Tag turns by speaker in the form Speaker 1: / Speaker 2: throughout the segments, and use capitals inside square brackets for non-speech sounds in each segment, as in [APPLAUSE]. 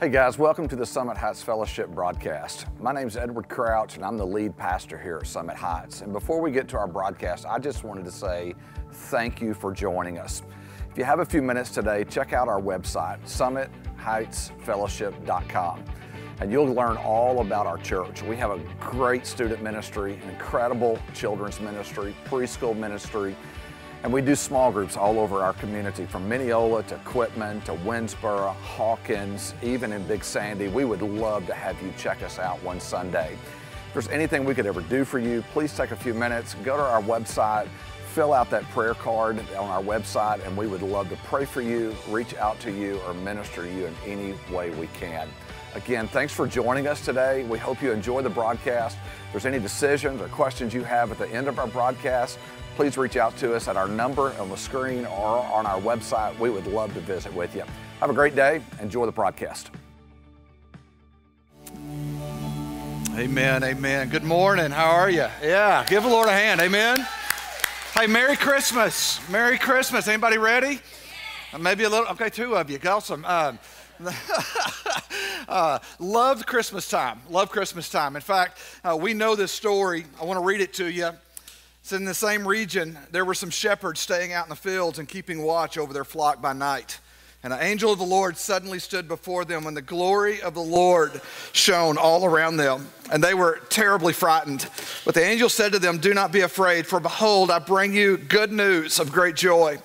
Speaker 1: Hey guys, welcome to the Summit Heights Fellowship broadcast. My name is Edward Crouch and I'm the lead pastor here at Summit Heights. And before we get to our broadcast, I just wanted to say thank you for joining us. If you have a few minutes today, check out our website, summitheightsfellowship.com, and you'll learn all about our church. We have a great student ministry, incredible children's ministry, preschool ministry, and we do small groups all over our community, from Mineola to Quitman to Winnsboro, Hawkins, even in Big Sandy. We would love to have you check us out one Sunday. If there's anything we could ever do for you, please take a few minutes, go to our website, fill out that prayer card on our website, and we would love to pray for you, reach out to you, or minister you in any way we can. Again, thanks for joining us today. We hope you enjoy the broadcast. If there's any decisions or questions you have at the end of our broadcast, please reach out to us at our number on the screen or on our website. We would love to visit with you. Have a great day. Enjoy the broadcast.
Speaker 2: Amen, amen. Good morning. How are you? Yeah, give the Lord a hand. Amen. Hey, Merry Christmas. Merry Christmas. Anybody ready? Uh, maybe a little, okay, two of you. Awesome. Um, [LAUGHS] uh, loved Christmas time. Love Christmas time. In fact, uh, we know this story. I want to read it to you. So, in the same region, there were some shepherds staying out in the fields and keeping watch over their flock by night. And an angel of the Lord suddenly stood before them, and the glory of the Lord shone all around them. And they were terribly frightened. But the angel said to them, Do not be afraid, for behold, I bring you good news of great joy,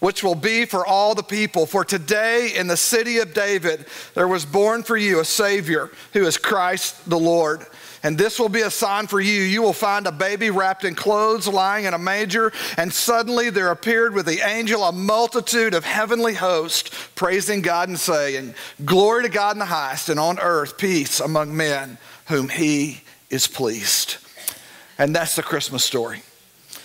Speaker 2: which will be for all the people. For today in the city of David there was born for you a Savior who is Christ the Lord. And this will be a sign for you. You will find a baby wrapped in clothes lying in a manger. And suddenly there appeared with the angel a multitude of heavenly hosts, praising God and saying, Glory to God in the highest, and on earth peace among men whom he is pleased. And that's the Christmas story.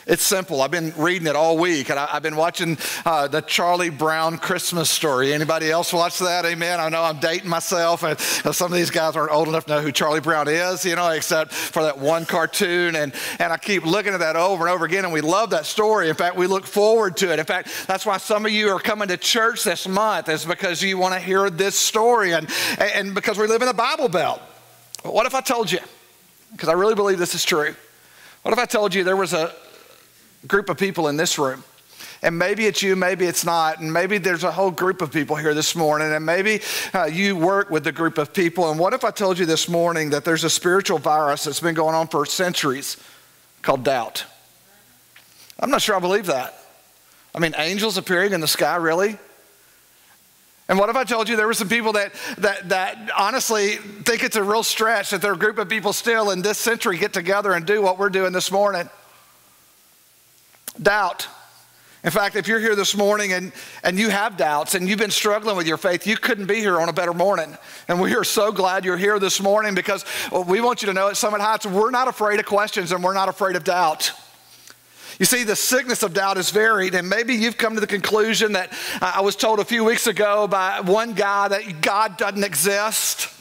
Speaker 2: It's simple. I've been reading it all week, and I, have been watching uh, the Charlie Brown Christmas story. Anybody else watch that? Amen. I know I'm dating myself, and some of these guys aren't old enough to know who Charlie Brown is, you know, except for that one cartoon. And, and I keep looking at that over and over again, and we love that story. In fact, we look forward to it. In fact, that's why some of you are coming to church this month, is because you want to hear this story, and, and because we live in the Bible Belt. But what if I told you, because I really believe this is true, what if I told you there was a group of people in this room. And maybe it's you, maybe it's not. And maybe there's a whole group of people here this morning. And maybe uh, you work with a group of people. And what if I told you this morning that there's a spiritual virus that's been going on for centuries called doubt? I'm not sure I believe that. I mean, angels appearing in the sky, really? And what if I told you there were some people that, that, that honestly think it's a real stretch that there are a group of people still in this century get together and do what we're doing this morning? Doubt. In fact, if you're here this morning and, and you have doubts and you've been struggling with your faith, you couldn't be here on a better morning. And we are so glad you're here this morning because we want you to know at Summit Heights, we're not afraid of questions and we're not afraid of doubt. You see, the sickness of doubt is varied, and maybe you've come to the conclusion that I was told a few weeks ago by one guy that God doesn't exist.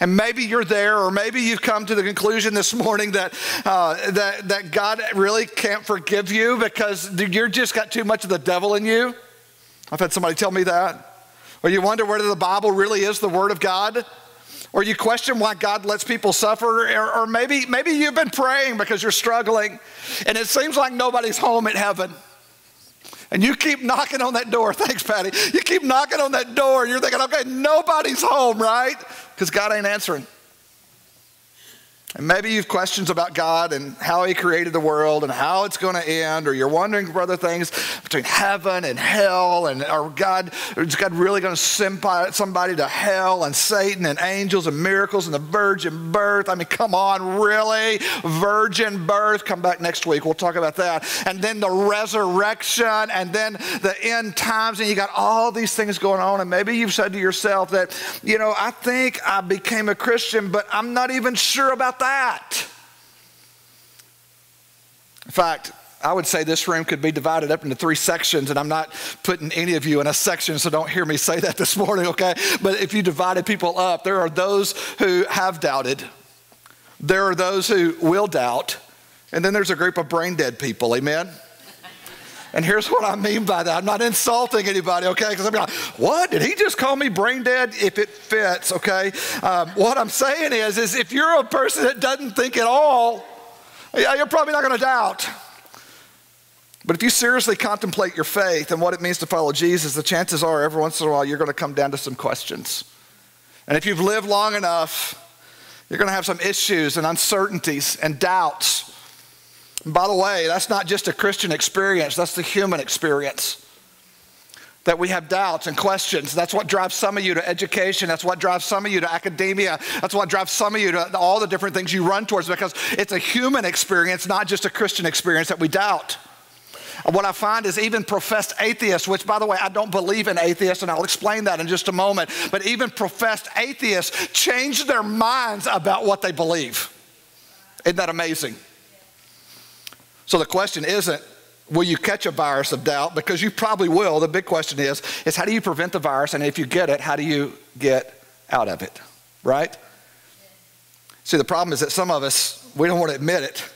Speaker 2: And maybe you're there, or maybe you've come to the conclusion this morning that, uh, that, that God really can't forgive you because you're just got too much of the devil in you. I've had somebody tell me that. Or you wonder whether the Bible really is the Word of God. Or you question why God lets people suffer. Or, or maybe, maybe you've been praying because you're struggling and it seems like nobody's home in heaven. And you keep knocking on that door. [LAUGHS] Thanks, Patty. You keep knocking on that door. And you're thinking, okay, nobody's home, right? Because God ain't answering. And maybe you've questions about God and how He created the world and how it's going to end, or you're wondering for other things between heaven and hell, and are God, is God really going to send somebody to hell, and Satan and angels and miracles and the virgin birth? I mean, come on, really? Virgin birth. Come back next week. We'll talk about that. And then the resurrection, and then the end times, and you got all these things going on. And maybe you've said to yourself that, you know, I think I became a Christian, but I'm not even sure about that? In fact, I would say this room could be divided up into three sections, and I'm not putting any of you in a section, so don't hear me say that this morning, okay? But if you divided people up, there are those who have doubted, there are those who will doubt, and then there's a group of brain dead people, amen? And here's what I mean by that. I'm not insulting anybody, okay? Because I'm like, what? Did he just call me brain dead? If it fits, okay? Um, what I'm saying is, is if you're a person that doesn't think at all, yeah, you're probably not going to doubt. But if you seriously contemplate your faith and what it means to follow Jesus, the chances are every once in a while you're going to come down to some questions. And if you've lived long enough, you're going to have some issues and uncertainties and doubts. By the way, that's not just a Christian experience, that's the human experience. That we have doubts and questions. That's what drives some of you to education. That's what drives some of you to academia. That's what drives some of you to all the different things you run towards because it's a human experience, not just a Christian experience that we doubt. What I find is even professed atheists, which by the way, I don't believe in atheists, and I'll explain that in just a moment, but even professed atheists change their minds about what they believe. Isn't that amazing? So the question isn't, will you catch a virus of doubt? Because you probably will. The big question is, is how do you prevent the virus? And if you get it, how do you get out of it? Right? See, the problem is that some of us, we don't want to admit it.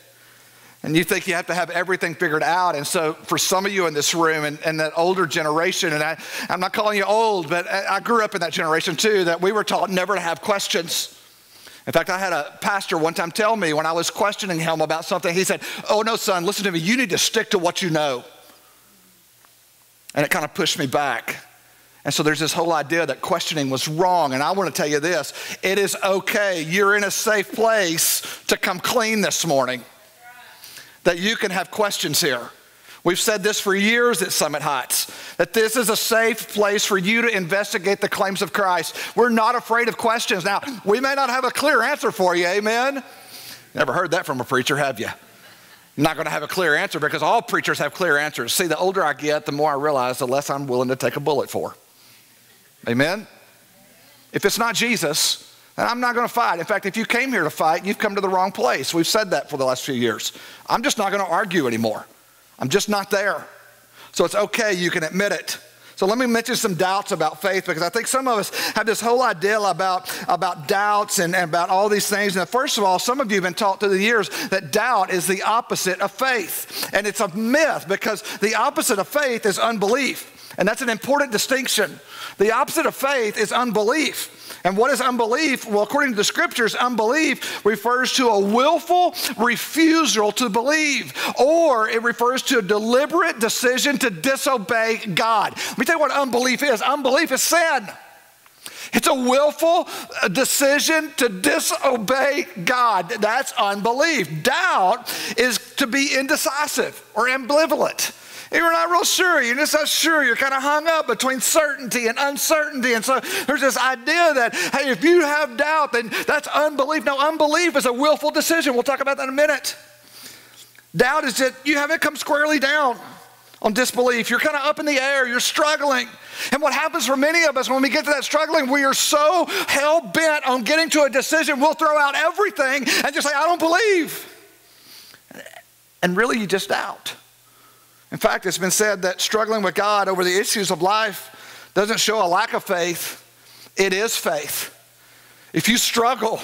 Speaker 2: And you think you have to have everything figured out. And so, for some of you in this room and, and that older generation, and I, I'm not calling you old, but I, I grew up in that generation too, that we were taught never to have questions. In fact, I had a pastor one time tell me when I was questioning him about something, he said, Oh, no, son, listen to me. You need to stick to what you know. And it kind of pushed me back. And so there's this whole idea that questioning was wrong. And I want to tell you this it is okay. You're in a safe place to come clean this morning that you can have questions here. We've said this for years at Summit Heights that this is a safe place for you to investigate the claims of Christ. We're not afraid of questions. Now, we may not have a clear answer for you, amen? Never heard that from a preacher, have you? I'm not going to have a clear answer because all preachers have clear answers. See, the older I get, the more I realize the less I'm willing to take a bullet for. Amen? If it's not Jesus, and I'm not going to fight. In fact, if you came here to fight, you've come to the wrong place. We've said that for the last few years. I'm just not going to argue anymore. I'm just not there. So it's okay, you can admit it. So let me mention some doubts about faith because I think some of us have this whole idea about, about doubts and, and about all these things. And first of all, some of you have been taught through the years that doubt is the opposite of faith. And it's a myth because the opposite of faith is unbelief. And that's an important distinction. The opposite of faith is unbelief. And what is unbelief? Well, according to the scriptures, unbelief refers to a willful refusal to believe, or it refers to a deliberate decision to disobey God. Let me tell you what unbelief is unbelief is sin. It's a willful uh, decision to disobey God. That's unbelief. Doubt is to be indecisive or ambivalent you're not real sure. You're just not sure. You're kind of hung up between certainty and uncertainty. And so there's this idea that, hey, if you have doubt, then that's unbelief. No, unbelief is a willful decision. We'll talk about that in a minute. Doubt is that you haven't come squarely down on disbelief. You're kind of up in the air. You're struggling. And what happens for many of us when we get to that struggling, we are so hell bent on getting to a decision, we'll throw out everything and just say, I don't believe. And really, you just doubt. In fact, it's been said that struggling with God over the issues of life doesn't show a lack of faith, it is faith. If you struggle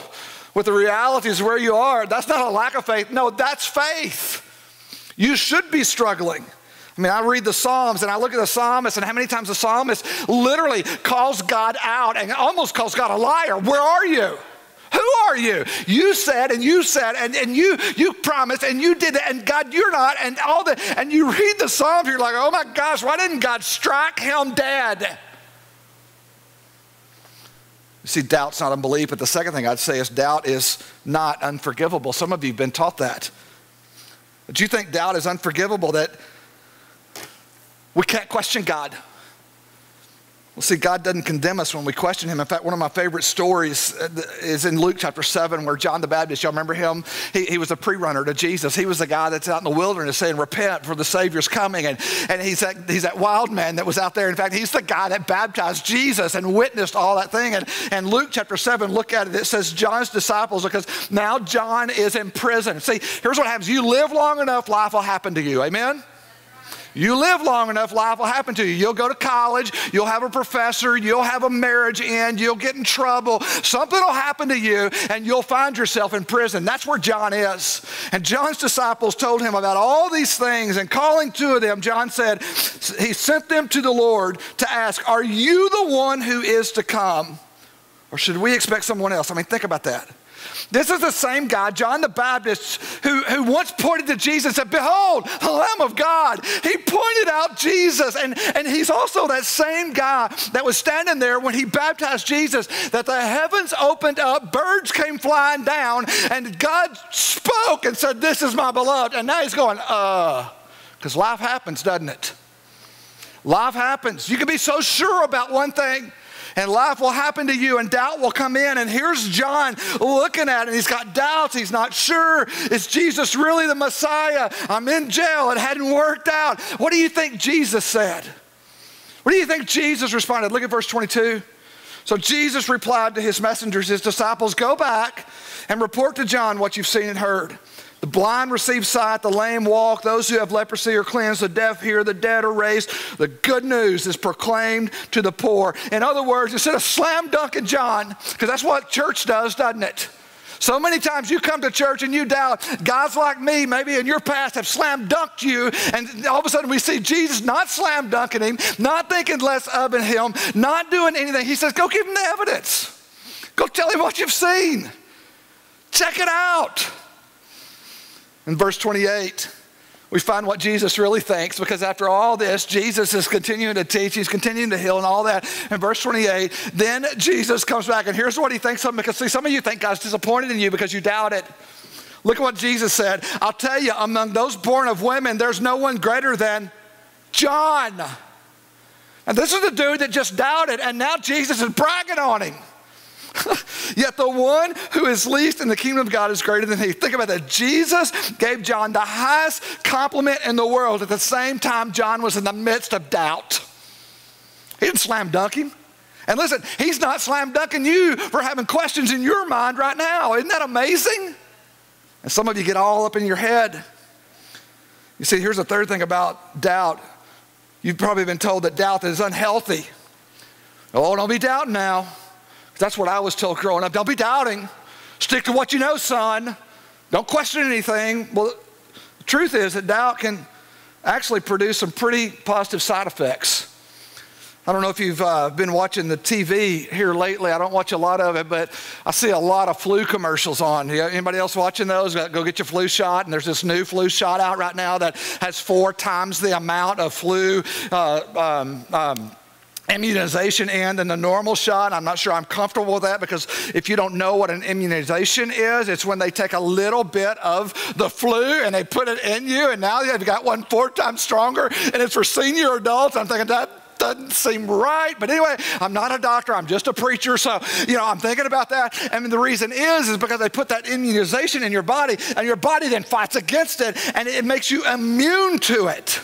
Speaker 2: with the realities where you are, that's not a lack of faith. No, that's faith. You should be struggling. I mean, I read the Psalms and I look at the psalmist, and how many times the psalmist literally calls God out and almost calls God a liar. Where are you? Who are you? You said and you said and, and you you promised and you did it and God you're not and all the and you read the Psalms you're like oh my gosh why didn't God strike him dead? You See, doubt's not unbelief, but the second thing I'd say is doubt is not unforgivable. Some of you have been taught that. But you think doubt is unforgivable, that we can't question God. Well, see, God doesn't condemn us when we question Him. In fact, one of my favorite stories uh, is in Luke chapter 7, where John the Baptist, y'all remember him? He, he was a pre runner to Jesus. He was the guy that's out in the wilderness saying, Repent, for the Savior's coming. And, and he's, that, he's that wild man that was out there. In fact, he's the guy that baptized Jesus and witnessed all that thing. And, and Luke chapter 7, look at it. It says, John's disciples, because now John is in prison. See, here's what happens you live long enough, life will happen to you. Amen? You live long enough, life will happen to you. You'll go to college, you'll have a professor, you'll have a marriage end, you'll get in trouble. Something will happen to you, and you'll find yourself in prison. That's where John is. And John's disciples told him about all these things, and calling two of them, John said, He sent them to the Lord to ask, Are you the one who is to come? Or should we expect someone else? I mean, think about that. This is the same guy, John the Baptist, who, who once pointed to Jesus and said, Behold, the Lamb of God. He pointed out Jesus. And, and he's also that same guy that was standing there when he baptized Jesus, that the heavens opened up, birds came flying down, and God spoke and said, This is my beloved. And now he's going, Uh, because life happens, doesn't it? Life happens. You can be so sure about one thing and life will happen to you and doubt will come in. And here's John looking at it. He's got doubts. He's not sure. Is Jesus really the Messiah? I'm in jail. It hadn't worked out. What do you think Jesus said? What do you think Jesus responded? Look at verse 22. So Jesus replied to his messengers, his disciples, Go back and report to John what you've seen and heard. The blind receive sight, the lame walk, those who have leprosy are cleansed, the deaf hear, the dead are raised. The good news is proclaimed to the poor. In other words, instead of slam dunking John, because that's what church does, doesn't it? So many times you come to church and you doubt, guys like me, maybe in your past, have slam dunked you, and all of a sudden we see Jesus not slam dunking him, not thinking less of him, not doing anything. He says, Go give him the evidence. Go tell him what you've seen. Check it out. In verse 28, we find what Jesus really thinks because after all this, Jesus is continuing to teach, he's continuing to heal and all that. In verse 28, then Jesus comes back and here's what he thinks of because see, some of you think God's disappointed in you because you doubt it. Look at what Jesus said. I'll tell you, among those born of women, there's no one greater than John. And this is the dude that just doubted, and now Jesus is bragging on him. [LAUGHS] Yet the one who is least in the kingdom of God is greater than he. Think about that. Jesus gave John the highest compliment in the world. At the same time, John was in the midst of doubt. He didn't slam dunk him. And listen, he's not slam dunking you for having questions in your mind right now. Isn't that amazing? And some of you get all up in your head. You see, here's the third thing about doubt. You've probably been told that doubt is unhealthy. Oh, don't be doubting now. That's what I was told growing up. Don't be doubting. Stick to what you know, son. Don't question anything. Well, the truth is that doubt can actually produce some pretty positive side effects. I don't know if you've uh, been watching the TV here lately. I don't watch a lot of it, but I see a lot of flu commercials on. Anybody else watching those? Go get your flu shot. And there's this new flu shot out right now that has four times the amount of flu uh, um, um, immunization and in the normal shot. I'm not sure I'm comfortable with that because if you don't know what an immunization is, it's when they take a little bit of the flu and they put it in you, and now you've got one four times stronger, and it's for senior adults. I'm thinking that doesn't seem right. But anyway, I'm not a doctor, I'm just a preacher. So, you know, I'm thinking about that. And the reason is, is because they put that immunization in your body, and your body then fights against it, and it makes you immune to it.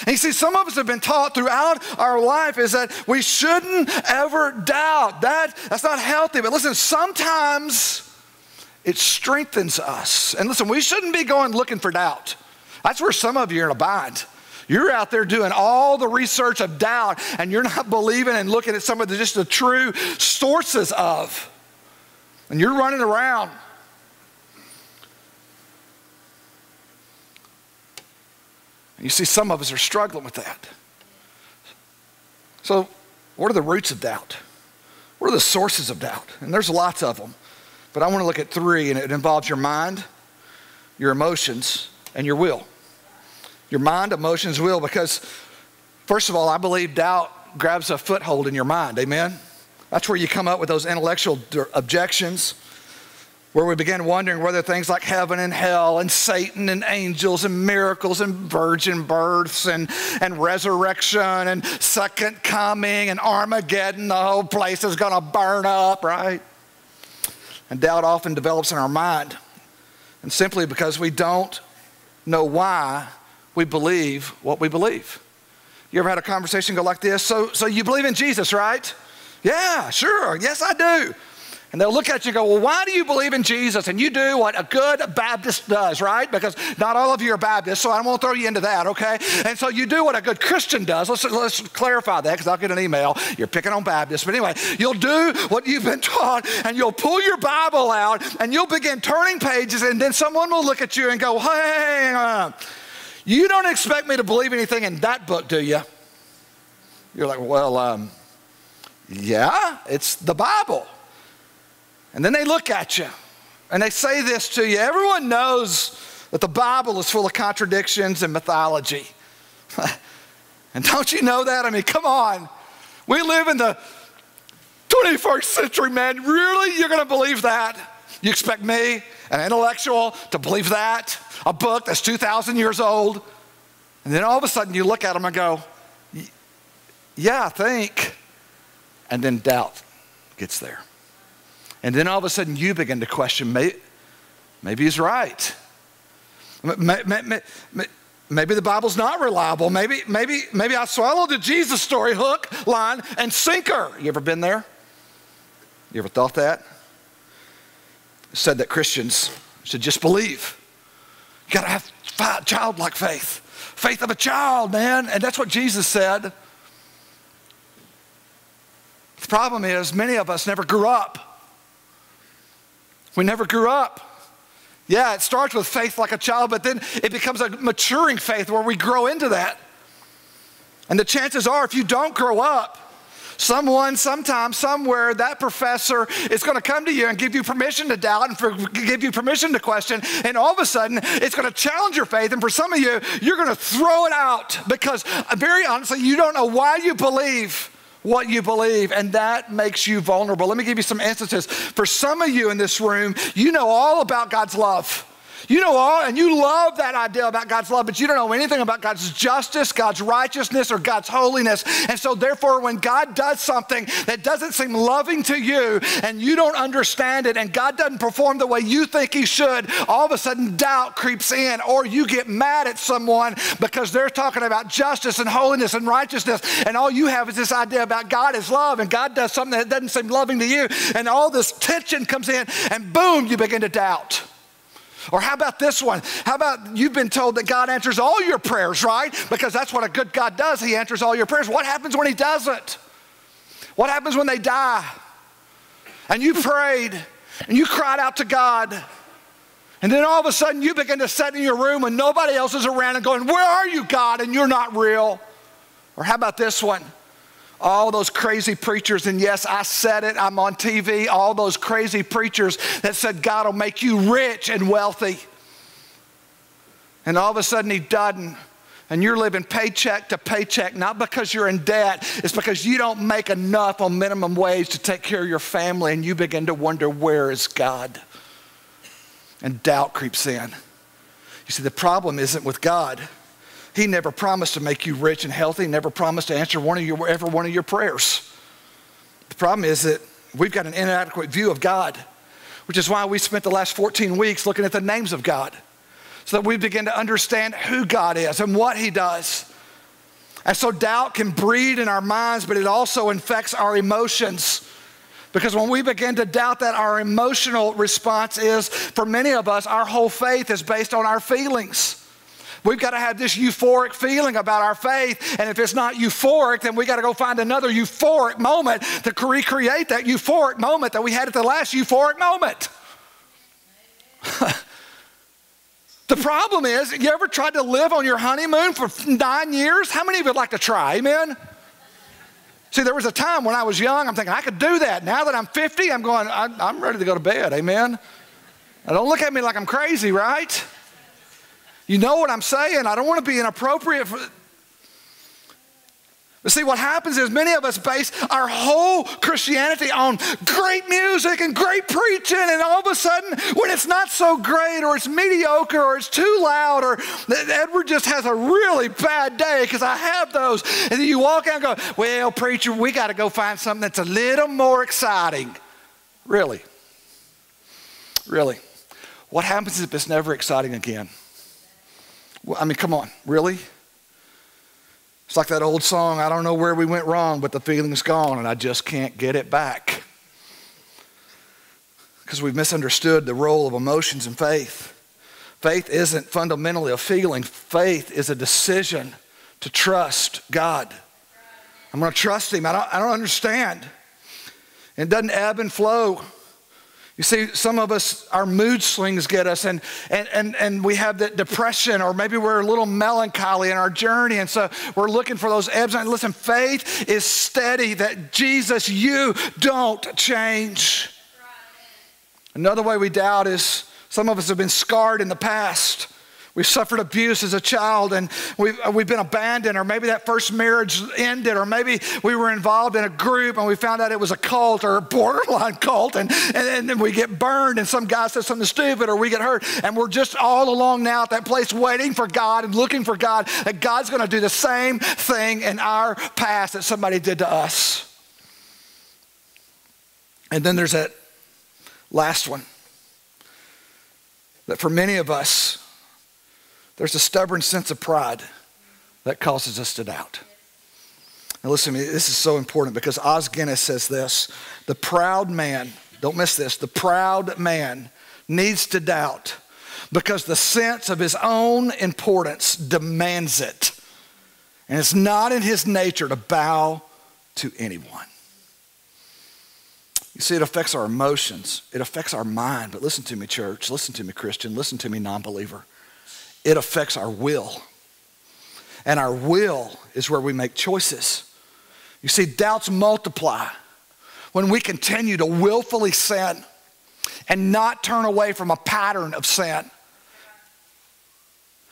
Speaker 2: And you see, some of us have been taught throughout our life is that we shouldn't ever doubt. That, that's not healthy. But listen, sometimes it strengthens us. And listen, we shouldn't be going looking for doubt. That's where some of you are in a bind. You're out there doing all the research of doubt, and you're not believing and looking at some of the just the true sources of. And you're running around you see, some of us are struggling with that. So, what are the roots of doubt? What are the sources of doubt? And there's lots of them. But I want to look at three, and it involves your mind, your emotions, and your will. Your mind, emotions, will, because first of all, I believe doubt grabs a foothold in your mind. Amen? That's where you come up with those intellectual objections where we begin wondering whether things like heaven and hell and Satan and angels and miracles and virgin births and, and resurrection and second coming and Armageddon, the whole place is going to burn up, right? And doubt often develops in our mind. And simply because we don't know why we believe what we believe. You ever had a conversation go like this? So, so you believe in Jesus, right? Yeah, sure. Yes, I do. And they'll look at you and go, Well, why do you believe in Jesus? And you do what a good Baptist does, right? Because not all of you are Baptists, so I won't throw you into that, okay? And so you do what a good Christian does. Let's, let's clarify that because I'll get an email. You're picking on Baptists. But anyway, you'll do what you've been taught and you'll pull your Bible out and you'll begin turning pages, and then someone will look at you and go, Hey, uh, you don't expect me to believe anything in that book, do you? You're like, Well, um, yeah, it's the Bible. And then they look at you and they say this to you. Everyone knows that the Bible is full of contradictions and mythology. [LAUGHS] and don't you know that? I mean, come on. We live in the 21st century, man. Really? You're going to believe that? You expect me, an intellectual, to believe that? A book that's 2,000 years old? And then all of a sudden you look at them and go, yeah, I think. And then doubt gets there. And then all of a sudden you begin to question maybe, he's right. Maybe the Bible's not reliable. Maybe, maybe, maybe I swallowed the Jesus story hook, line, and sinker. You ever been there? You ever thought that? said that Christians should just believe. You got to have childlike faith. Faith of a child, man. And that's what Jesus said. The problem is, many of us never grew up. We never grew up. Yeah, it starts with faith like a child, but then it becomes a maturing faith where we grow into that. And the chances are, if you don't grow up, someone, sometime, somewhere, that professor is going to come to you and give you permission to doubt and for, give you permission to question. And all of a sudden, it's going to challenge your faith. And for some of you, you're going to throw it out because, uh, very honestly, you don't know why you believe what you believe, and that makes you vulnerable. Let me give you some instances. For some of you in this room, you know all about God's love. You know all, and you love that idea about God's love, but you don't know anything about God's justice, God's righteousness, or God's holiness. And so, therefore, when God does something that doesn't seem loving to you and you don't understand it, and God doesn't perform the way you think He should, all of a sudden doubt creeps in, or you get mad at someone because they're talking about justice and holiness and righteousness, and all you have is this idea about God is love, and God does something that doesn't seem loving to you, and all this tension comes in, and boom, you begin to doubt. Or how about this one? How about you've been told that God answers all your prayers, right? Because that's what a good God does. He answers all your prayers. What happens when He doesn't? What happens when they die? And you prayed and you cried out to God. And then all of a sudden you begin to sit in your room and nobody else is around and going, Where are you, God? And you're not real. Or how about this one? All those crazy preachers, and yes, I said it, I'm on TV, all those crazy preachers that said God will make you rich and wealthy. And all of a sudden, He doesn't. And you're living paycheck to paycheck, not because you're in debt, it's because you don't make enough on minimum wage to take care of your family, and you begin to wonder, where is God? And doubt creeps in. You see, the problem isn't with God. He never promised to make you rich and healthy, never promised to answer one of your, every one of your prayers. The problem is that we've got an inadequate view of God, which is why we spent the last 14 weeks looking at the names of God so that we begin to understand who God is and what He does. And so doubt can breed in our minds, but it also infects our emotions. Because when we begin to doubt that, our emotional response is, for many of us, our whole faith is based on our feelings. We've got to have this euphoric feeling about our faith. And if it's not euphoric, then we got to go find another euphoric moment to recreate that euphoric moment that we had at the last euphoric moment. [LAUGHS] the problem is, you ever tried to live on your honeymoon for nine years? How many of you would like to try? Amen? See, there was a time when I was young, I'm thinking, I could do that. Now that I'm 50, I'm going, I'm ready to go to bed. Amen? Now, don't look at me like I'm crazy, right? You know what I'm saying? I don't want to be inappropriate. For, but see, what happens is many of us base our whole Christianity on great music and great preaching, and all of a sudden, when it's not so great, or it's mediocre, or it's too loud, or Edward just has a really bad day, because I have those, and you walk out and go, Well, preacher, we got to go find something that's a little more exciting. Really? Really? What happens if it's never exciting again? I mean, come on, really? It's like that old song, I don't know where we went wrong, but the feeling's gone and I just can't get it back. because we've misunderstood the role of emotions and faith. Faith isn't fundamentally a feeling, faith is a decision to trust God. I'm going to trust Him. I don't, I don't understand. It doesn't ebb and flow. You see, some of us, our mood swings get us, and, and, and, and we have that depression, or maybe we're a little melancholy in our journey, and so we're looking for those ebbs. And listen, faith is steady that Jesus, you don't change. Another way we doubt is some of us have been scarred in the past. We've suffered abuse as a child and we've, uh, we've been abandoned, or maybe that first marriage ended, or maybe we were involved in a group and we found out it was a cult or a borderline [LAUGHS] cult, and, and, then we get burned, and some guy says something stupid, or we get hurt, and we're just all along now at that place waiting for God and looking for God, that God's gonna do the same thing in our past that somebody did to us. And then there's that last one that for many of us, there's a stubborn sense of pride that causes us to doubt. Now, listen to me, this is so important because Os Guinness says this the proud man, don't miss this, the proud man needs to doubt because the sense of his own importance demands it. And it's not in his nature to bow to anyone. You see, it affects our emotions, it affects our mind. But listen to me, church. Listen to me, Christian. Listen to me, non believer. It affects our will. And our will is where we make choices. You see, doubts multiply when we continue to willfully sin and not turn away from a pattern of sin.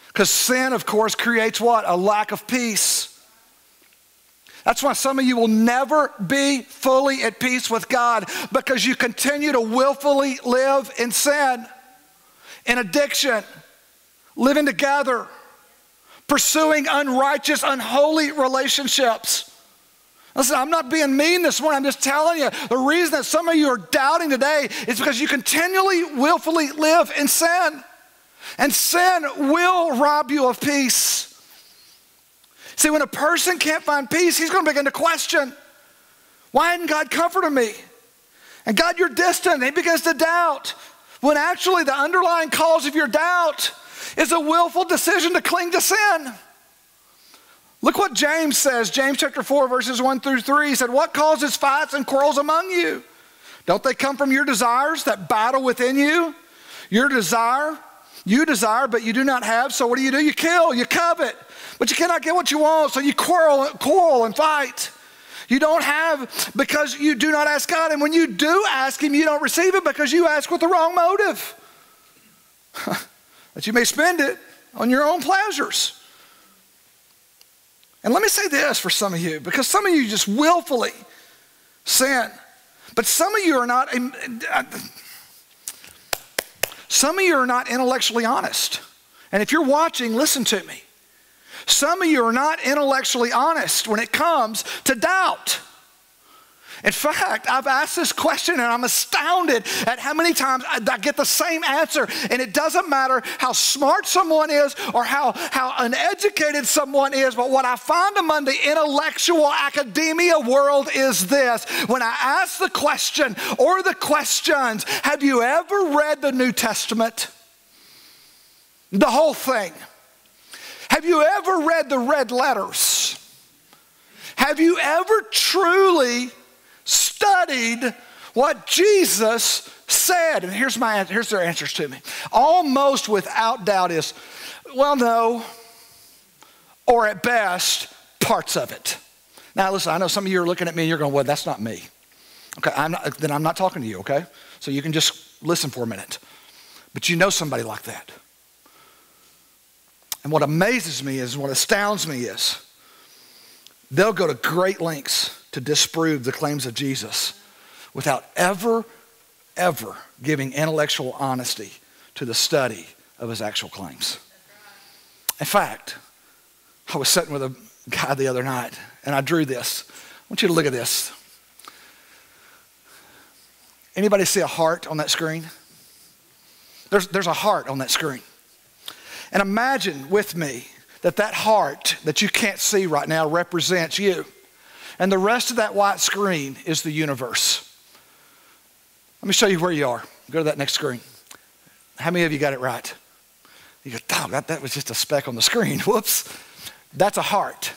Speaker 2: Because sin, of course, creates what? A lack of peace. That's why some of you will never be fully at peace with God because you continue to willfully live in sin, in addiction, living together, pursuing unrighteous, unholy relationships. Listen, I'm not being mean this morning. I'm just telling you the reason that some of you are doubting today is because you continually, willfully live in sin. And sin will rob you of peace. See, when a person can't find peace, he's going to begin to question why hadn't God comforted me? And God, you're distant. He begins to doubt. When actually, the underlying cause of your doubt is a willful decision to cling to sin. Look what James says, James chapter 4, verses 1 through 3. He said, What causes fights and quarrels among you? Don't they come from your desires that battle within you? Your desire, you desire, but you do not have. So what do you do? You kill, you covet. But you cannot get what you want, so you quarrel, quarrel and fight. You don't have because you do not ask God. And when you do ask Him, you don't receive it because you ask with the wrong motive. [LAUGHS] that you may spend it on your own pleasures. And let me say this for some of you, because some of you just willfully sin. But some of you are not, some of you are not intellectually honest. And if you're watching, listen to me. Some of you are not intellectually honest when it comes to doubt. In fact, I've asked this question and I'm astounded at how many times I, get the same answer. And it doesn't matter how smart someone is or how, how uneducated someone is, but what I find among the intellectual academia world is this. When I ask the question or the questions, have you ever read the New Testament? The whole thing. Have you ever read the red letters? Have you ever truly studied what Jesus said? And here's my here's their answers to me. Almost without doubt is, well, no, or at best, parts of it. Now, listen, I know some of you are looking at me and you're going, well, that's not me. Okay, I'm not, then I'm not talking to you, okay? So you can just listen for a minute. But you know somebody like that. And what amazes me is, what astounds me is, they'll go to great lengths to disprove the claims of Jesus without ever, ever giving intellectual honesty to the study of his actual claims. In fact, I was sitting with a guy the other night and I drew this. I want you to look at this. Anybody see a heart on that screen? There's, there's a heart on that screen. And imagine with me that that heart that you can't see right now represents you. And the rest of that white screen is the universe. Let me show you where you are. Go to that next screen. How many of you got it right? You go, oh, that, that was just a speck on the screen. [LAUGHS] Whoops. That's a heart.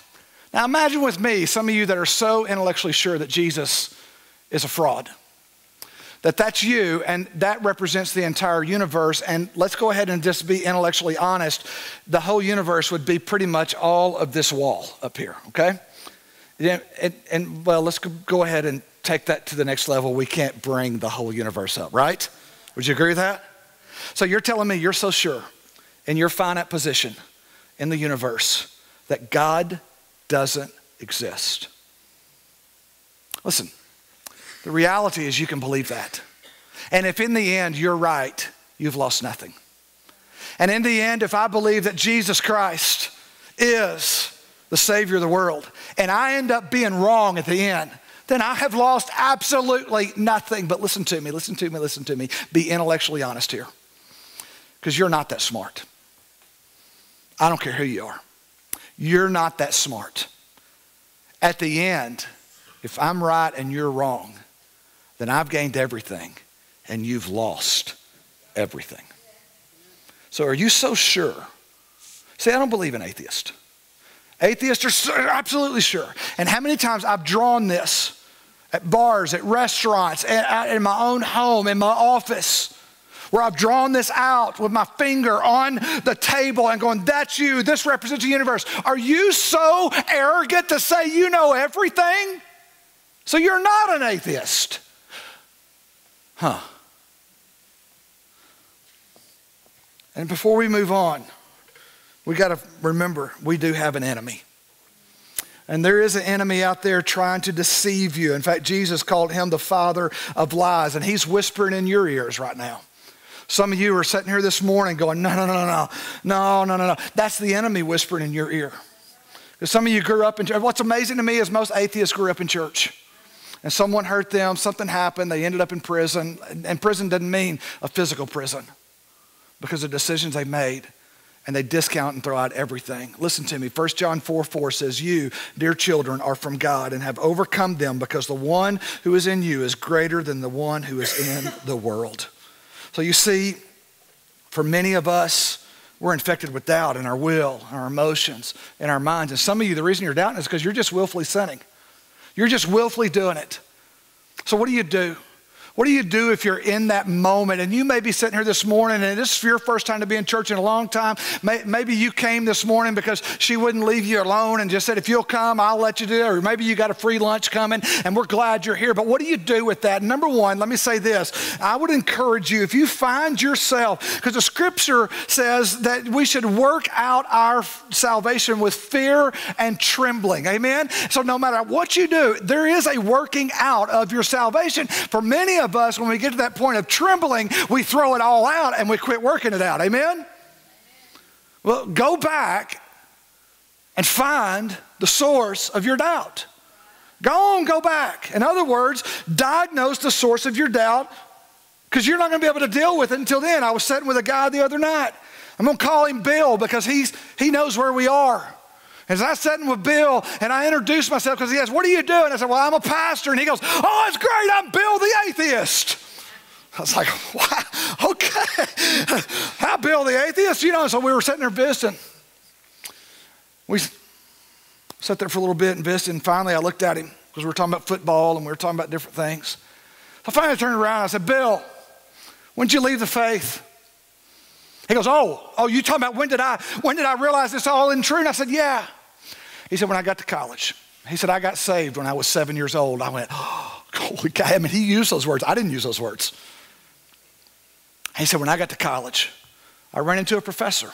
Speaker 2: Now imagine with me, some of you that are so intellectually sure that Jesus is a fraud. That that's you, and that represents the entire universe. And let's go ahead and just be intellectually honest. The whole universe would be pretty much all of this wall up here, okay? And, and, and well, let's go ahead and take that to the next level. We can't bring the whole universe up, right? Would you agree with that? So you're telling me you're so sure in your finite position in the universe that God doesn't exist. Listen, the reality is you can believe that. And if in the end you're right, you've lost nothing. And in the end, if I believe that Jesus Christ is the Savior of the world, and I end up being wrong at the end, then I have lost absolutely nothing. But listen to me, listen to me, listen to me. Be intellectually honest here. Because you're not that smart. I don't care who you are. You're not that smart. At the end, if I'm right and you're wrong, then I've gained everything and you've lost everything. So are you so sure? See, I don't believe in atheists. Atheists are absolutely sure. And how many times I've drawn this at bars, at restaurants, in my own home, in my office, where I've drawn this out with my finger on the table and going, That's you. This represents the universe. Are you so arrogant to say you know everything? So you're not an atheist. Huh. And before we move on, we got to remember we do have an enemy. And there is an enemy out there trying to deceive you. In fact, Jesus called him the father of lies, and he's whispering in your ears right now. Some of you are sitting here this morning going, no, no, no, no, no, no, no, no. That's the enemy whispering in your ear. Because some of you grew up in church. What's amazing to me is most atheists grew up in church. And someone hurt them, something happened, they ended up in prison. And prison doesn't mean a physical prison because of decisions they made and they discount and throw out everything. Listen to me. 1 John 4 4 says, You, dear children, are from God and have overcome them because the one who is in you is greater than the one who is in the world. So you see, for many of us, we're infected with doubt in our will, our emotions, in our minds. And some of you, the reason you're doubting is because you're just willfully sinning. You're just willfully doing it. So what do you do? What do you do if you're in that moment? And you may be sitting here this morning and this is your first time to be in church in a long time. Maybe you came this morning because she wouldn't leave you alone and just said, if you'll come, I'll let you do it. Or maybe you got a free lunch coming and we're glad you're here. But what do you do with that? Number one, let me say this. I would encourage you, if you find yourself, because the scripture says that we should work out our salvation with fear and trembling. Amen? So no matter what you do, there is a working out of your salvation. For many of of us, when we get to that point of trembling, we throw it all out and we quit working it out. Amen? Well, go back and find the source of your doubt. Go on, go back. In other words, diagnose the source of your doubt because you're not going to be able to deal with it until then. I was sitting with a guy the other night. I'm going to call him Bill because he's, he knows where we are. As I sat in with Bill and I introduced myself because he asked, What are you doing? I said, Well, I'm a pastor. And he goes, Oh, it's great. I'm Bill the atheist. I was like, wow, okay. Hi, Bill the atheist. You know, so we were sitting there visiting. We sat there for a little bit and visited. And finally, I looked at him because we were talking about football and we were talking about different things. I finally turned around and I said, Bill, when did you leave the faith? He goes, Oh, oh, you talking about when did I when did I realize this all isn't true? And I said, Yeah. He said, when I got to college. He said, I got saved when I was seven years old. I went, oh, [GASPS] holy cow. I mean, he used those words. I didn't use those words. He said, when I got to college, I ran into a professor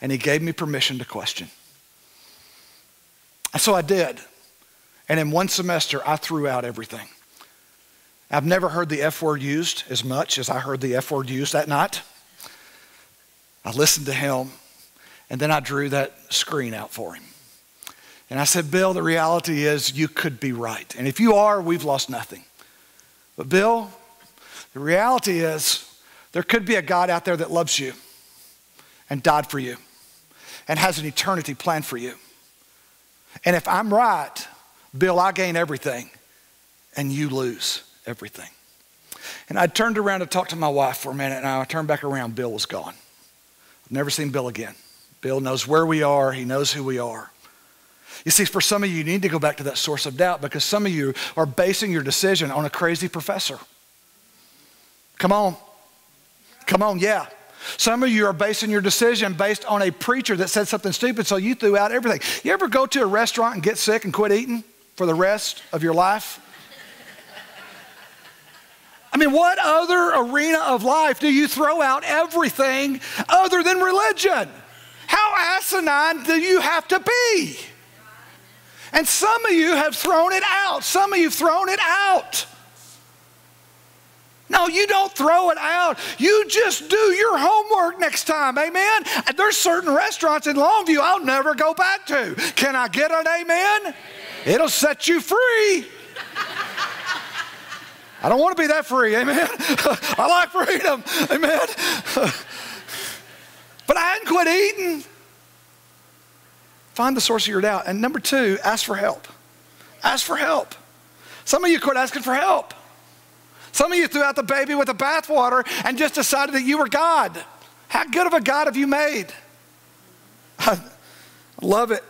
Speaker 2: and he gave me permission to question. And so I did. And in one semester, I threw out everything. I've never heard the F word used as much as I heard the F word used that night. I listened to him, and then I drew that screen out for him. And I said, Bill, the reality is you could be right. And if you are, we've lost nothing. But, Bill, the reality is there could be a God out there that loves you and died for you and has an eternity planned for you. And if I'm right, Bill, I gain everything and you lose everything. And I turned around to talk to my wife for a minute, and I turned back around. Bill was gone. I've never seen Bill again. Bill knows where we are, he knows who we are. You see, for some of you, you need to go back to that source of doubt because some of you are basing your decision on a crazy professor. Come on. Come on, yeah. Some of you are basing your decision based on a preacher that said something stupid, so you threw out everything. You ever go to a restaurant and get sick and quit eating for the rest of your life? I mean, what other arena of life do you throw out everything other than religion? How asinine do you have to be? And some of you have thrown it out. Some of you have thrown it out. No, you don't throw it out. You just do your homework next time. Amen. There's certain restaurants in Longview I'll never go back to. Can I get an amen? It'll set you free. I don't want to be that free. Amen. [LAUGHS] I like freedom. Amen. [LAUGHS] but I hadn't quit eating. Find the source of your doubt. And number two, ask for help. Ask for help. Some of you quit asking for help. Some of you threw out the baby with the bathwater and just decided that you were God. How good of a God have you made? [LAUGHS] I love it.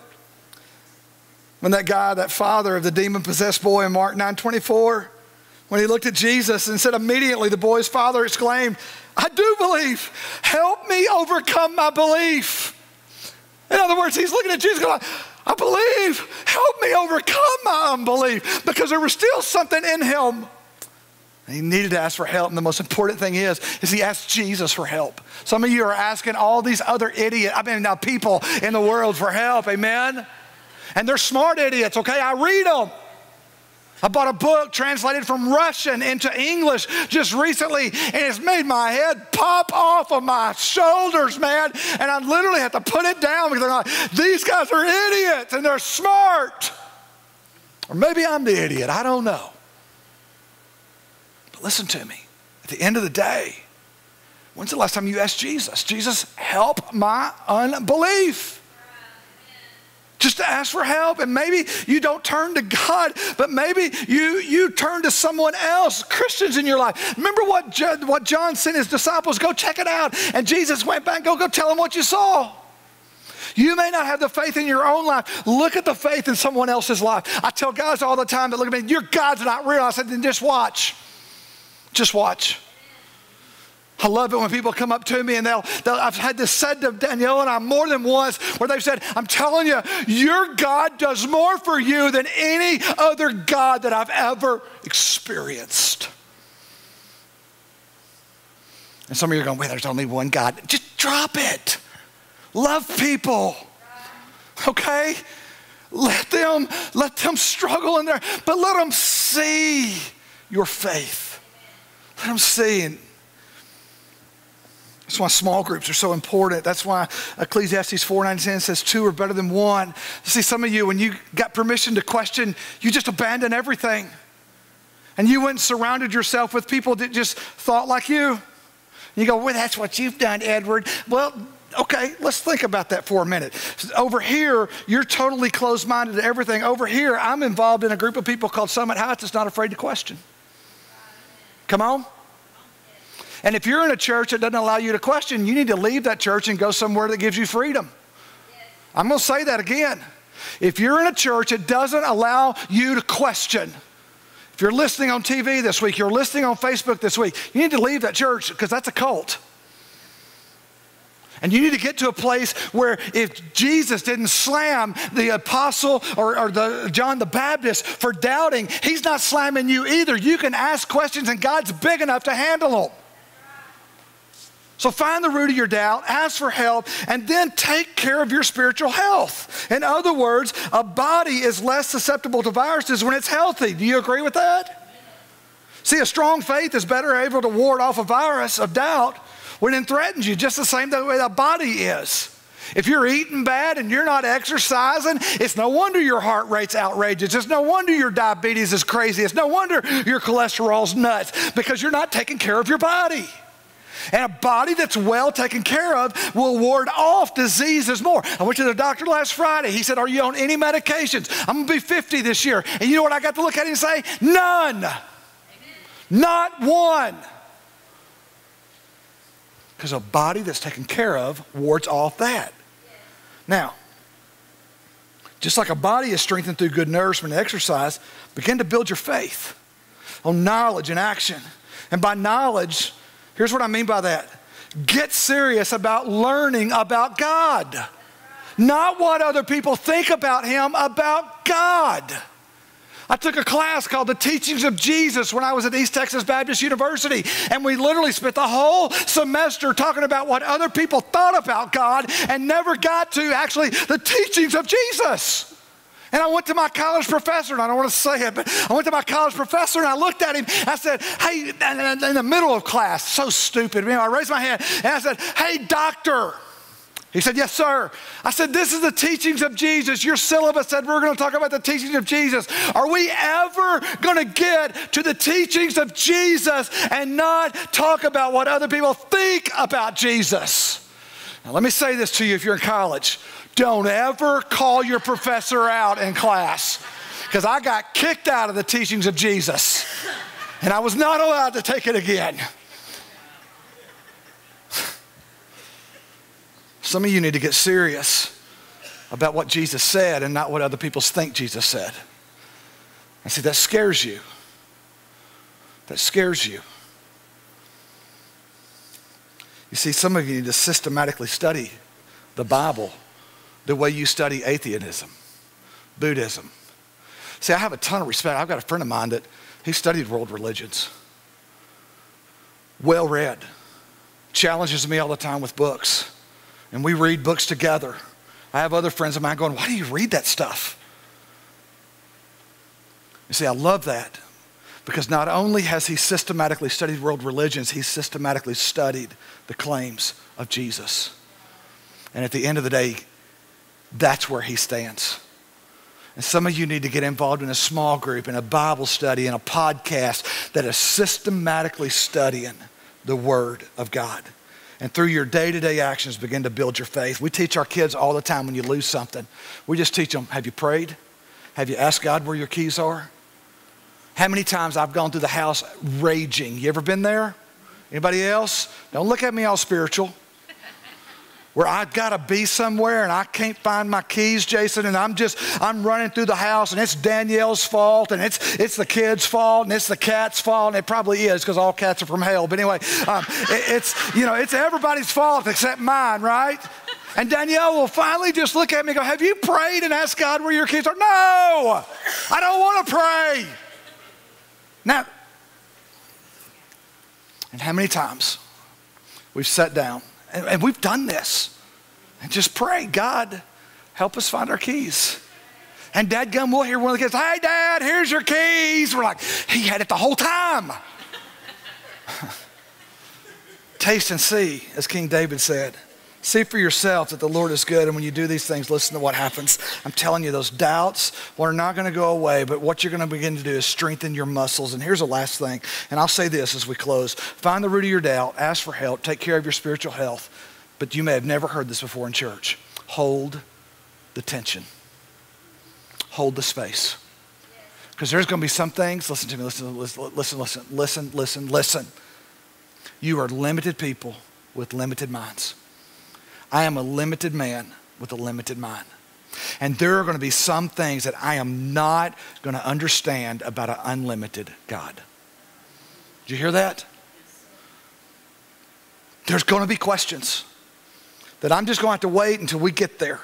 Speaker 2: When that guy, that father of the demon possessed boy in Mark 9 24, when he looked at Jesus and said, immediately the boy's father exclaimed, I do believe. Help me overcome my belief. In other words, he's looking at Jesus going, I believe. Help me overcome my unbelief because there was still something in him he needed to ask for help. And the most important thing is, is he asked Jesus for help. Some of you are asking all these other idiot, I mean, now people in the world for help. Amen. And they're smart idiots. Okay, I read them. I bought a book translated from Russian into English just recently, and it's made my head pop off of my shoulders, man. And I literally have to put it down because I'm like, these guys are idiots and they're smart. Or maybe I'm the idiot. I don't know. But listen to me. At the end of the day, when's the last time you asked Jesus? Jesus, help my unbelief. Just to ask for help, and maybe you don't turn to God, but maybe you you turn to someone else, Christians in your life. Remember what, what John sent his disciples? Go check it out. And Jesus went back, go, go tell them what you saw. You may not have the faith in your own life. Look at the faith in someone else's life. I tell guys all the time that look at me, your God's not real. I said, then just watch. Just watch. I love it when people come up to me and they'll, they'll, I've had this said to Danielle and I more than once where they've said, I'm telling you, your God does more for you than any other God that I've ever experienced. And some of you are going, wait, there's only one God. Just drop it. Love people. Okay? Let them, let them struggle in there, but let them see your faith. Let them see. And that's why small groups are so important. That's why Ecclesiastes 4 9 10 says two are better than one. See, some of you, when you got permission to question, you just abandoned everything. And you went and surrounded yourself with people that just thought like you. You go, well, that's what you've done, Edward. Well, okay, let's think about that for a minute. Over here, you're totally closed minded to everything. Over here, I'm involved in a group of people called Summit Heights that's not afraid to question. Come on. And if you're in a church that doesn't allow you to question, you need to leave that church and go somewhere that gives you freedom. I'm going to say that again. If you're in a church that doesn't allow you to question, if you're listening on TV this week, you're listening on Facebook this week, you need to leave that church because that's a cult. And you need to get to a place where if Jesus didn't slam the apostle or, or, the John the Baptist for doubting, he's not slamming you either. You can ask questions and God's big enough to handle them. So find the root of your doubt, ask for help, and then take care of your spiritual health. In other words, a body is less susceptible to viruses when it's healthy. Do you agree with that? See, a strong faith is better able to ward off a virus of doubt when it threatens you, just the same way the body is. If you're eating bad and you're not exercising, it's no wonder your heart rate's outrageous. It's no wonder your diabetes is crazy. It's no wonder your cholesterol's nuts because you're not taking care of your body. And a body that's well taken care of will ward off diseases more. I went to the doctor last Friday. He said, Are you on any medications? I'm gonna be 50 this year. And you know what I got to look at him and say? None. Not one. Because a body that's taken care of wards off that. Now, just like a body is strengthened through good nourishment and exercise, begin to build your faith on knowledge and action. And by knowledge, here's what I mean by that get serious about learning about God, not what other people think about Him, about God. I took a class called The Teachings of Jesus when I was at East Texas Baptist University, and we literally spent the whole semester talking about what other people thought about God and never got to actually the teachings of Jesus. And I went to my college professor, and I don't want to say it, but I went to my college professor and I looked at him. I said, Hey, in the middle of class, so stupid. I raised my hand and I said, Hey, doctor. He said, Yes, sir. I said, This is the teachings of Jesus. Your syllabus said we're going to talk about the teachings of Jesus. Are we ever going to get to the teachings of Jesus and not talk about what other people think about Jesus? Now, let me say this to you if you're in college don't ever call your professor out in class because I got kicked out of the teachings of Jesus and I was not allowed to take it again. Some of you need to get serious about what Jesus said and not what other people think Jesus said. And see, that scares you. That scares you. You see, some of you need to systematically study the Bible the way you study atheism, Buddhism. See, I have a ton of respect. I've got a friend of mine that he studied world religions. Well read. Challenges me all the time with books. And we read books together. I have other friends of mine going, Why do you read that stuff? You see, I love that because not only has he systematically studied world religions, he's systematically studied the claims of Jesus. And at the end of the day, that's where he stands. And some of you need to get involved in a small group, in a Bible study, in a podcast that is systematically studying the Word of God. And through your day to day actions, begin to build your faith. We teach our kids all the time when you lose something. We just teach them Have you prayed? Have you asked God where your keys are? How many times I've gone through the house raging? You ever been there? Anybody else? Don't look at me all spiritual where I've got to be somewhere and I can't find my keys, Jason, and I'm just, I'm running through the house and it's Danielle's fault and it's, it's the kid's fault and it's the cat's fault and it probably is because all cats are from hell. But anyway, um, it, it's, you know, it's everybody's fault except mine, right? And Danielle will finally just look at me and go, Have you prayed and asked God where your keys are? No, I don't want to pray. Now, and how many times we've sat down and, and we've done this. And just pray, God, help us find our keys. And dad gum will hear one of the kids, hey dad, here's your keys. We're like, he had it the whole time. [LAUGHS] Taste and see, as King David said. See for yourself that the Lord is good. And when you do these things, listen to what happens. I'm telling you, those doubts are not going to go away, but what you're going to begin to do is strengthen your muscles. And here's the last thing, and I'll say this as we close find the root of your doubt, ask for help, take care of your spiritual health. But you may have never heard this before in church. Hold the tension, hold the space. Because there's going to be some things, listen to me, listen, listen, listen, listen, listen, listen, listen. You are limited people with limited minds. I am a limited man with a limited mind. And there are going to be some things that I am not going to understand about an unlimited God. Did you hear that? There's going to be questions that I'm just going to have to wait until we get there.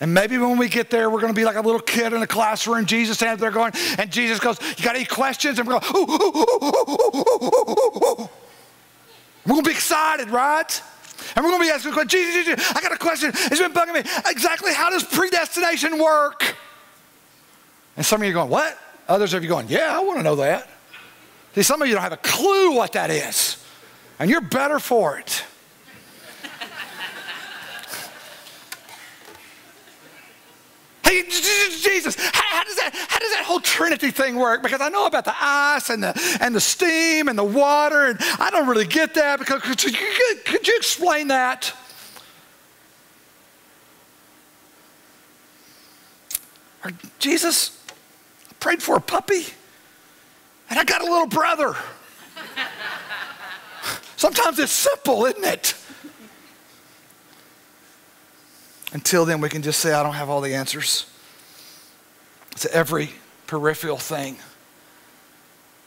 Speaker 2: And maybe when we get there, we're going to be like a little kid in a classroom. Jesus stands there going, and Jesus goes, You got any questions? And we're going, ooh, ooh, ooh, We're going to be excited, right? And we're going to be asking the question, Jesus, Jesus, I got a question. It's been bugging me. Exactly how does predestination work? And some of you are going, what? Others of you going, yeah, I want to know that. See, some of you don't have a clue what that is. And you're better for it. Hey, Jesus, how, how, does that, how does that whole Trinity thing work? Because I know about the ice and the, and the steam and the water, and I don't really get that. Because could you, could you explain that? Or, Jesus I prayed for a puppy. And I got a little brother. [LAUGHS] Sometimes it's simple, isn't it? Until then, we can just say, I don't have all the answers to every peripheral thing.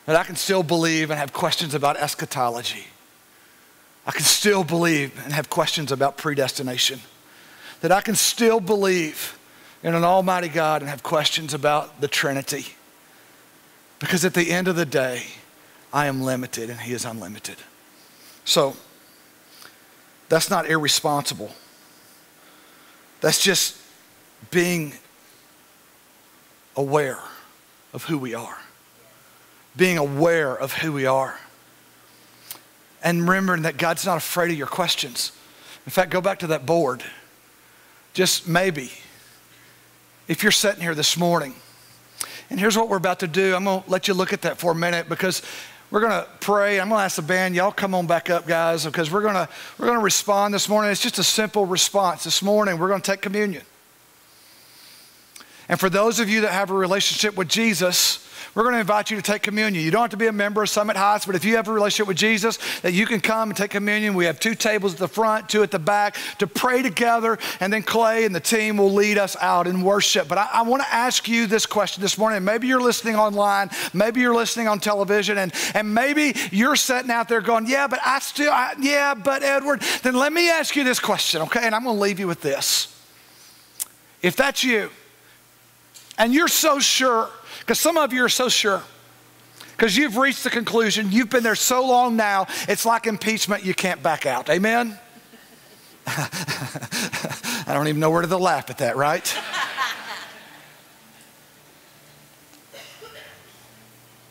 Speaker 2: But I can still believe and have questions about eschatology. I can still believe and have questions about predestination. That I can still believe in an almighty God and have questions about the Trinity. Because at the end of the day, I am limited and He is unlimited. So, that's not irresponsible. That's just being aware of who we are. Being aware of who we are. And remembering that God's not afraid of your questions. In fact, go back to that board. Just maybe, if you're sitting here this morning, and here's what we're about to do. I'm going to let you look at that for a minute because we're going to pray. I'm going to ask the band, y'all come on back up, guys, because we're going to we're going to respond this morning. It's just a simple response. This morning, we're going to take communion. And for those of you that have a relationship with Jesus, we're going to invite you to take communion. You don't have to be a member of Summit Heights, but if you have a relationship with Jesus, that you can come and take communion. We have two tables at the front, two at the back to pray together, and then Clay and the team will lead us out in worship. But I, I want to ask you this question this morning. Maybe you're listening online, maybe you're listening on television, and, and maybe you're sitting out there going, Yeah, but I still, I, yeah, but Edward, then let me ask you this question, okay? And I'm going to leave you with this. If that's you, and you're so sure because some of you are so sure. Because you've reached the conclusion, you've been there so long now, it's like impeachment, you can't back out. Amen? [LAUGHS] I don't even know where to laugh at that, right? [LAUGHS]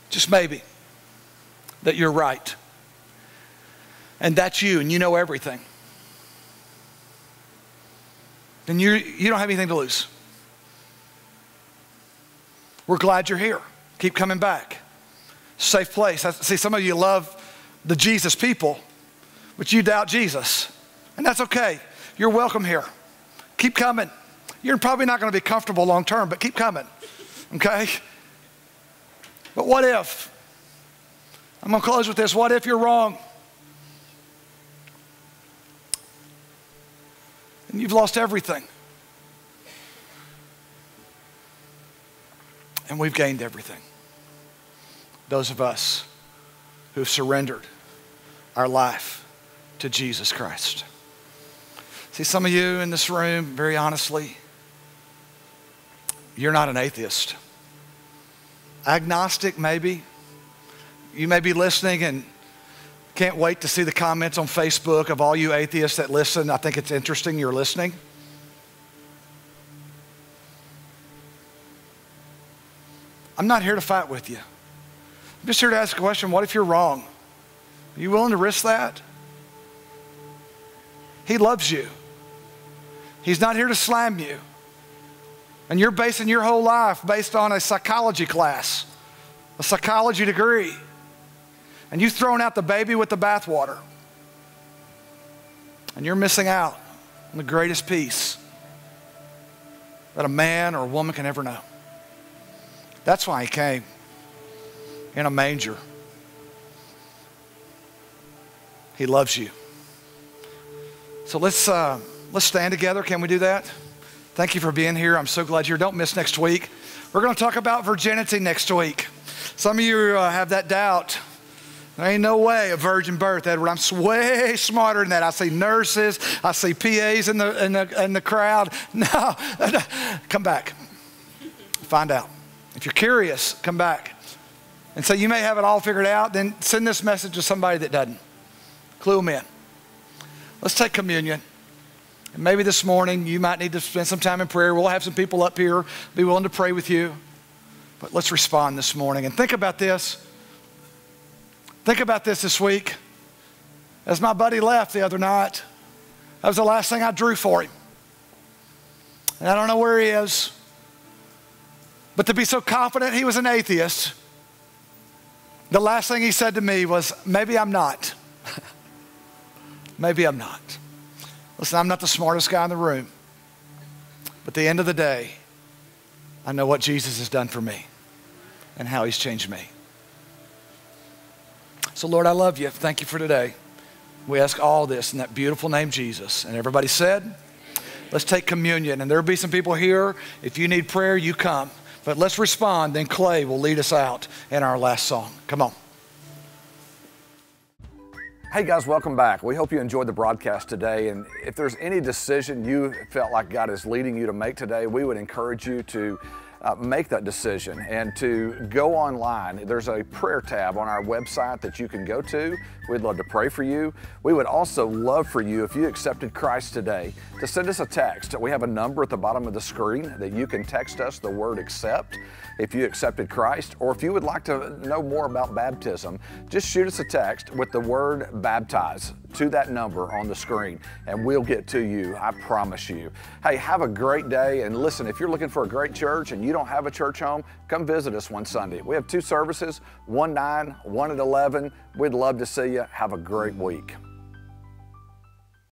Speaker 2: Just maybe that you're right. And that's you, and you know everything. Then you, you don't have anything to lose. We're glad you're here. Keep coming back. Safe place. I see some of you love the Jesus people, but you doubt Jesus. And that's okay. You're welcome here. Keep coming. You're probably not going to be comfortable long term, but keep coming. Okay? But what if? I'm going to close with this. What if you're wrong? And you've lost everything. And we've gained everything. Those of us who have surrendered our life to Jesus Christ. See, some of you in this room, very honestly, you're not an atheist. Agnostic, maybe. You may be listening and can't wait to see the comments on Facebook of all you atheists that listen. I think it's interesting you're listening. I'm not here to fight with you. I'm just here to ask a question what if you're wrong? Are you willing to risk that? He loves you. He's not here to slam you. And you're basing your whole life based on a psychology class, a psychology degree. And you've thrown out the baby with the bathwater. And you're missing out on the greatest peace that a man or a woman can ever know. That's why he came in a manger. He loves you. So let's, uh, let's stand together. Can we do that? Thank you for being here. I'm so glad you're here. Don't miss next week. We're going to talk about virginity next week. Some of you uh, have that doubt. There ain't no way a virgin birth, Edward. I'm way smarter than that. I see nurses, I see PAs in the, in the, in the crowd. [LAUGHS] No, [LAUGHS] come back. Find out. If you're curious, come back. And so you may have it all figured out, then send this message to somebody that doesn't. Clue them in. Let's take communion. And maybe this morning you might need to spend some time in prayer. We'll have some people up here be willing to pray with you. But let's respond this morning and think about this. Think about this this week. As my buddy left the other night, that was the last thing I drew for him. And I don't know where he is. But to be so confident he was an atheist, the last thing he said to me was, Maybe I'm not. [LAUGHS] Maybe I'm not. Listen, I'm not the smartest guy in the room. But at the end of the day, I know what Jesus has done for me and how he's changed me. So, Lord, I love you. Thank you for today. We ask all this in that beautiful name, Jesus. And everybody said, let's take communion. And there'll be some people here. If you need prayer, you come. But let's respond. Then Clay will lead us out in our last song. Come on.
Speaker 1: Hey guys, welcome back. We hope you enjoyed the broadcast today. And if there's any decision you felt like God is leading you to make today, we would encourage you to uh, make that decision and to go online. There's a prayer tab on our website that you can go to. We'd love to pray for you. We would also love for you, if you accepted Christ today, to send us a text. We have a number at the bottom of the screen that you can text us the word accept if you accepted Christ, or if you would like to know more about baptism, just shoot us a text with the word baptize to that number on the screen, and we'll get to you. I promise you. Hey, have a great day. And listen, if you're looking for a great church and you don't have a church home, come visit us one Sunday. We have two services, one 9, one at 11. We'd love to see you. Have a great week.